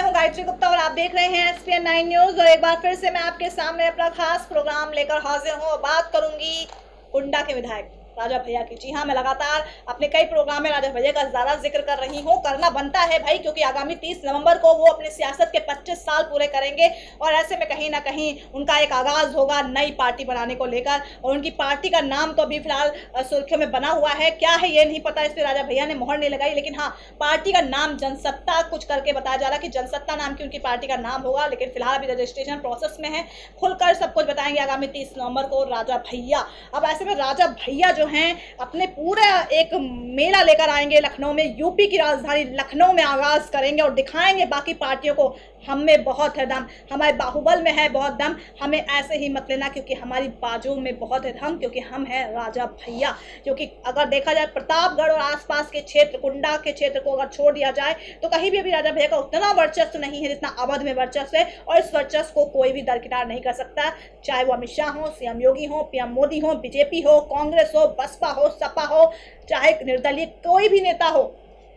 मैं हूँ गायत्री गुप्ता और आप देख रहे हैं एस पी नाइन न्यूज़ और एक बार फिर से मैं आपके सामने अपना खास प्रोग्राम लेकर हाजिर हूँ और बात करूँगी कुंडा के विधायक राजा भैया की। जी हाँ मैं लगातार अपने कई प्रोग्राम में राजा भैया का ज़्यादा ज़िक्र कर रही हूँ। करना बनता है भाई, क्योंकि आगामी 30 नवंबर को वो अपने सियासत के 25 साल पूरे करेंगे और ऐसे में कहीं ना कहीं उनका एक आगाज़ होगा नई पार्टी बनाने को लेकर। और उनकी पार्टी का नाम तो अभी फ़िलहाल सुर्खियों में बना हुआ है। क्या है ये नहीं पता इस पर राजा भैया ने मोहर नहीं लगाई। लेकिन हाँ पार्टी का नाम जनसत्ता कुछ करके बताया जा रहा है कि जनसत्ता नाम की उनकी पार्टी का नाम होगा, लेकिन फ़िलहाल अभी रजिस्ट्रेशन प्रोसेस में है। खुलकर सब कुछ बताएँगे आगामी तीस नवंबर को राजा भैया। अब ऐसे में राजा भैया जो हैं, अपने पूरा एक मेला लेकर आएँगे लखनऊ में। यूपी की राजधानी लखनऊ में आगाज़ करेंगे और दिखाएँगे बाकी पार्टियों को। हम में बहुत है दम। हमारे बाहुबल में है बहुत दम। हमें ऐसे ही मत लेना क्योंकि हमारी बाजू में बहुत है दम, क्योंकि हम हैं राजा भैया। क्योंकि अगर देखा जाए प्रतापगढ़ और आसपास के क्षेत्र, कुंडा के क्षेत्र को अगर छोड़ दिया जाए तो कहीं भी अभी राजा भैया का उतना वर्चस्व नहीं है जितना अवध में वर्चस्व है, और इस वर्चस्व को कोई भी दरकिनार नहीं कर सकता। चाहे वो अमित शाह हो, सीएम योगी हो, पीएम मोदी हो, बीजेपी हो, कांग्रेस हो, बसपा हो, सपा हो, चाहे निर्दलीय कोई भी नेता हो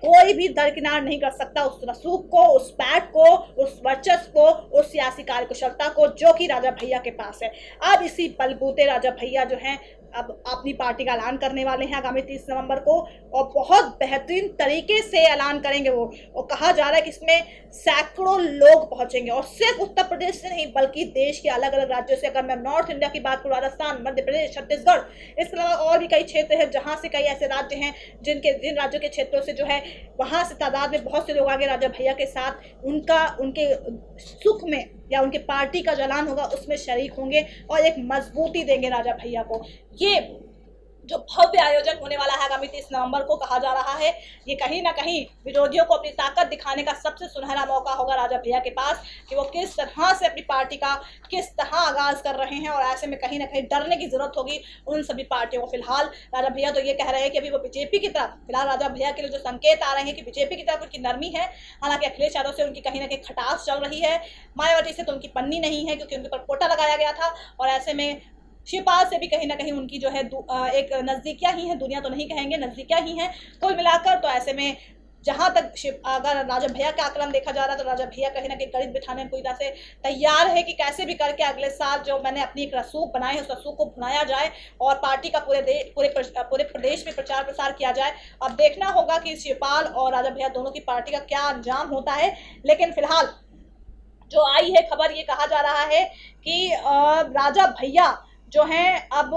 कोई भी दरकिनार नहीं कर सकता उस रसूख को, उस पैट को, उस वर्चस्व को, उस सियासी कार्यकुशलता को, जो कि राजा भैया के पास है। अब इसी बलबूते राजा भैया जो हैं, अब अपनी पार्टी का ऐलान करने वाले हैं आगामी तीस नवंबर को, और बहुत बेहतरीन तरीके से ऐलान करेंगे वो। और कहा जा रहा है कि इसमें सैकड़ों लोग पहुँचेंगे, और सिर्फ़ उत्तर प्रदेश से नहीं, बल्कि देश के अलग अलग राज्यों से। अगर मैं नॉर्थ इंडिया की बात करूँ, राजस्थान, मध्य प्रदेश, छत्तीसगढ़, इसके अलावा और भी कई क्षेत्र हैं, जहाँ से कई ऐसे राज्य हैं, जिनके, जिन राज्यों के क्षेत्रों से जो है वहाँ से तादाद में बहुत से लोग आगे राजा भैया के साथ उनका, उनके सुख में या उनके पार्टी का जलान होगा, उसमें शरीक होंगे और एक मजबूती देंगे राजा भैया को। ये जो भव्य आयोजन होने वाला है आगामी तीस नवंबर को कहा जा रहा है। ये कहीं ना कहीं विरोधियों को अपनी ताकत दिखाने का सबसे सुनहरा मौका होगा राजा भैया के पास कि वो किस तरह से अपनी पार्टी का किस तरह आगाज़ कर रहे हैं और ऐसे में कहीं ना कहीं डरने की ज़रूरत होगी उन सभी पार्टियों को। फ़िलहाल राजा भैया तो ये कह रहे हैं कि अभी वो बीजेपी की तरफ़ फ़िलहाल राजा भैया के लिए जो संकेत आ रहे हैं कि बीजेपी की तरफ़ उनकी नरमी है, हालाँकि अखिलेश यादव से उनकी कहीं ना कहीं खटास चल रही है। मायावती से तो उनकी पन्नी नहीं है क्योंकि उनके ऊपर कोटा लगाया गया था और ऐसे में शिवपाल से भी कहीं ना कहीं उनकी जो है एक नज़दीकियाँ ही हैं, दुनिया तो नहीं कहेंगे, नज़दीकियाँ ही हैं। कुल मिलाकर तो ऐसे में जहाँ तक शिव अगर राजा भैया का आकलन देखा जा रहा है तो राजा भैया कहीं ना कहीं गणित बिठाने में पूरी तरह से तैयार है कि कैसे भी करके अगले साल जो मैंने अपनी एक रसूख बनाई है, उस रसूख को भुनाया जाए और पार्टी का पूरे देश पूरे पूरे प्रदेश में प्रचार प्रसार किया जाए। अब देखना होगा कि शिवपाल और राजा भैया दोनों की पार्टी का क्या अंजाम होता है। लेकिन फ़िलहाल जो आई है खबर, ये कहा जा रहा है कि राजा भैया जो हैं अब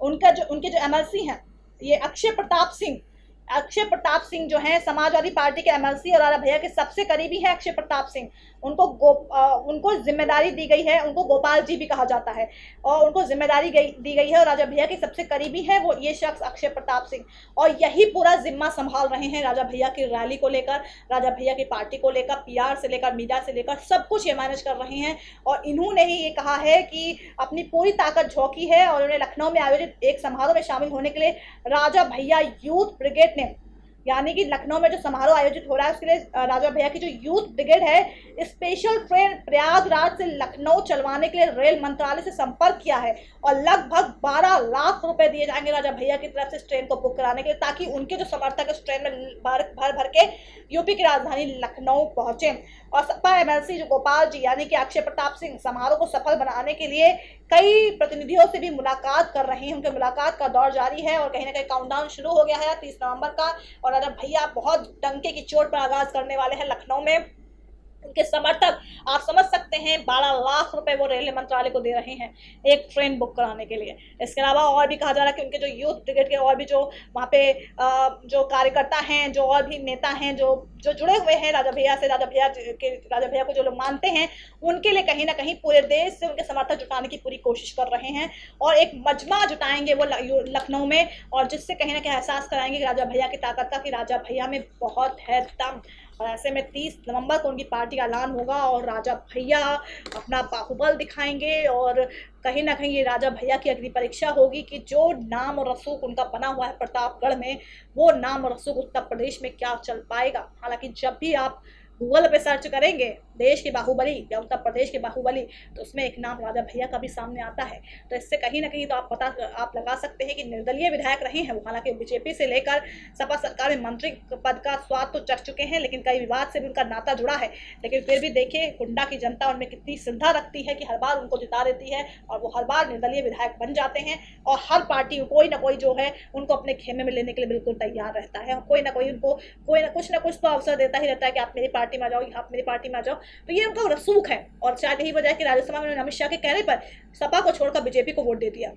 उनका जो उनके जो एमएलसी हैं ये अक्षय प्रताप सिंह अक्षय प्रताप सिंह जो हैं समाजवादी पार्टी के एमएलसी और राजा भैया के सबसे करीबी हैं अक्षय प्रताप सिंह। उनको गो आ, उनको ज़िम्मेदारी दी गई है उनको गोपाल जी भी कहा जाता है। और उनको ज़िम्मेदारी गई दी गई है और राजा भैया के सबसे करीबी हैं वो ये शख्स अक्षय प्रताप सिंह। और यही पूरा जिम्मा संभाल रहे हैं राजा भैया की रैली को लेकर राजा भैया की पार्टी को लेकर पीआर से लेकर मीडिया से लेकर सब कुछ ये मैनेज कर रहे हैं। और इन्होंने ही ये कहा है कि अपनी पूरी ताकत झोंकी है और उन्हें लखनऊ में आयोजित एक समारोह में शामिल होने के लिए राजा भैया यूथ ब्रिगेड ने यानी कि लखनऊ में जो समारोह आयोजित हो रहा है, उसके लिए राजा भैया की जो यूथ ब्रिगेड है स्पेशल ट्रेन प्रयागराज से लखनऊ चलवाने के लिए रेल मंत्रालय से संपर्क किया है और लगभग 12 लाख रुपए दिए जाएँगे राजा भैया की तरफ़ से इस ट्रेन को बुक कराने के लिए, ताकि उनके जो समर्थक इस ट्रेन में भर भर भर के यूपी की राजधानी लखनऊ पहुँचे। और सपा एमएलसी जो गोपाल जी, यानी कि अक्षय प्रताप सिंह, समारोह को सफल बनाने के लिए कई प्रतिनिधियों से भी मुलाकात कर रहे हैं। उनके मुलाकात का दौर जारी है और कहीं ना कहीं काउंटडाउन शुरू हो गया है तीस नवंबर का। और अरे भैया बहुत डंके की चोट पर आगाज़ करने वाले हैं लखनऊ में। उनके समर्थक, आप समझ सकते हैं, बारह लाख रुपए वो रेलवे मंत्रालय को दे रहे हैं एक ट्रेन बुक कराने के लिए। इसके अलावा और भी कहा जा रहा है कि उनके जो यूथ ब्रिगेड के और भी जो वहाँ पे जो कार्यकर्ता हैं, जो और भी नेता हैं, जो जो जुड़े हुए हैं, राजा भैया से, राजा भैया के राजा भैया को जो लोग मानते हैं, उनके लिए कहीं ना कहीं पूरे देश से उनके समर्थक जुटाने की पूरी कोशिश कर रहे हैं और एक मजमा जुटाएँगे वो लखनऊ में और जिससे कहीं ना कहीं एहसास कराएँगे राजा भैया की ताकत का कि राजा भैया में बहुत है दम। और ऐसे में तीस नवंबर को उनकी पार्टी का ऐलान होगा और राजा भैया अपना बाहुबल दिखाएँगे और कहीं ना कहीं ये राजा भैया की अगली परीक्षा होगी कि जो नाम और रसूख उनका बना हुआ है प्रतापगढ़ में, वो नाम और रसूख उत्तर प्रदेश में क्या चल पाएगा? हालाँकि जब भी आप गूगल पे सर्च करेंगे, देश के बाहुबली, या उत्तर प्रदेश के बाहुबली तो उसमें एक नाम राजा भैया का भी सामने आता है। तो इससे कहीं ना कहीं तो आप पता, आप लगा सकते हैं कि निर्दलीय विधायक रहे हैं वो हालाँकि बीजेपी से लेकर सपा सरकार में मंत्री पद का स्वाद तो चख चुके हैं, लेकिन कई विवाद से भी उनका नाता जुड़ा है। लेकिन फिर भी देखिए कुंडा की जनता उनमें कितनी श्रद्धा रखती है कि हर बार उनको जिता देती है, और वो हर बार निर्दलीय विधायक बन जाते हैं, और हर पार्टी कोई ना कोई जो है, उनको अपने खेमे में लेने के लिए बिल्कुल तैयार रहता है कोई ना कोई उनको, कोई ना कुछ ना कुछ तो अवसर देता ही रहता है कि आप मेरी पार्टी में आ जाओ आप मेरी पार्टी में आ जाओ। तो ये उनका रसूख है। और शायद यही वजह है कि राज्यसभा में अमित शाह के कहने पर सपा को छोड़कर बीजेपी को वोट दे दिया।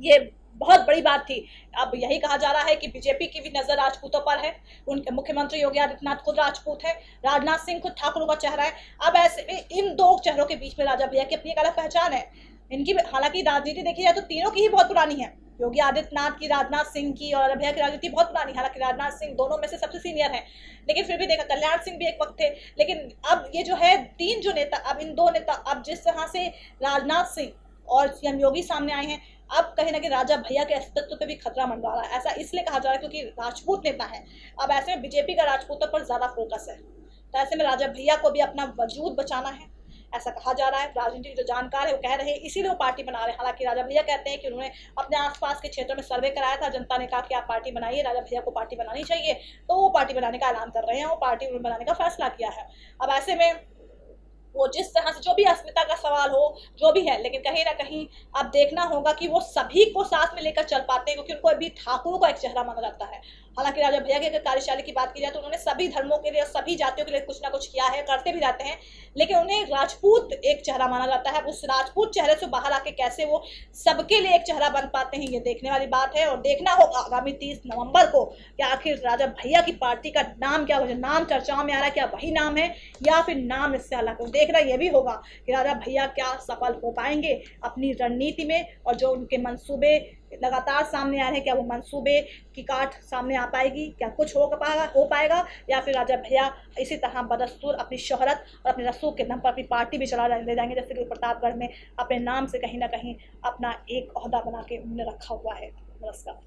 ये बहुत बड़ी बात थी। अब यही कहा जा रहा है कि बीजेपी की भी नज़र राजपूतों पर है। उनके मुख्यमंत्री योगी आदित्यनाथ खुद राजपूत है। राजनाथ सिंह खुद ठाकुरों का चेहरा है। अब ऐसे में इन दो चेहरों के बीच में राजा भैया की अपनी एक अलग पहचान है। इनकी हालाँकि राजनीति देखी जाए तो तीनों की ही बहुत पुरानी है। योगी आदित्यनाथ की, राजनाथ सिंह की और भैया की राजनीति बहुत पुरानी। हालाँकि राजनाथ सिंह दोनों में से सबसे सीनियर हैं, लेकिन फिर भी देखा, कल्याण सिंह भी एक वक्त थे। लेकिन अब ये जो है, तीन जो नेता, अब इन दो नेता, अब जिस तरह से राजनाथ सिंह और सीएम योगी सामने आए हैं, अब कहीं ना कहीं राजा भैया के अस्तित्व पे भी खतरा मंडरा रहा है। ऐसा इसलिए कहा जा रहा है क्योंकि राजपूत नेता है। अब ऐसे में बीजेपी का राजपूतों पर ज़्यादा फोकस है। तो ऐसे में राजा भैया को भी अपना वजूद बचाना है। ऐसा कहा जा रहा है। राजनीतिक जो जानकार है, वो कह रहे हैं, इसीलिए वो पार्टी बना रहे हैं। हालाँकि राजा भैया कहते हैं कि उन्होंने अपने आसपास के क्षेत्रों में सर्वे कराया था, जनता ने कहा कि आप पार्टी बनाइए, राजा भैया को पार्टी बनानी चाहिए। तो वो पार्टी बनाने का ऐलान कर रहे हैं, वो पार्टी उन्होंने बनाने का फैसला किया है। अब ऐसे में वो जिस तरह से, जो भी अस्मिता का सवाल हो, जो भी है, लेकिन कहीं ना कहीं अब देखना होगा कि वो सभी को साथ में लेकर चल पाते हैं, क्योंकि उनको अभी ठाकुरों का एक चेहरा माना जाता है। हालाँकि राजा भैया की अगर कार्यशाला की बात की जाए तो उन्होंने सभी धर्मों के लिए, सभी जातियों के लिए कुछ ना कुछ किया है, करते भी रहते हैं। लेकिन उन्हें राजपूत एक चेहरा माना जाता है। उस राजपूत चेहरे से बाहर आके कैसे वो सबके लिए एक चेहरा बन पाते हैं, ये देखने वाली बात है। और देखना होगा आगामी तीस नवंबर को कि आखिर राजा भैया की पार्टी का नाम क्या हो नाम चर्चाओं में आ रहा है क्या वही नाम है, या फिर नाम इससे अलग हो। देखना यह भी होगा कि राजा भैया क्या सफल हो पाएँगे अपनी रणनीति में और जो उनके मंसूबे लगातार सामने आ रहे हैं, क्या वो मंसूबे की काट सामने आ पाएगी, क्या कुछ हो पाएगा हो पाएगा, या फिर राजा भैया इसी तरह बदस्तूर अपनी शहरत और अपने रसूख के दम पर अपनी पार्टी भी चला ले जाएँगे, जैसे कि प्रतापगढ़ में अपने नाम से कहीं ना कहीं अपना एक अहदा बना के उन्होंने रखा हुआ है। नमस्कार।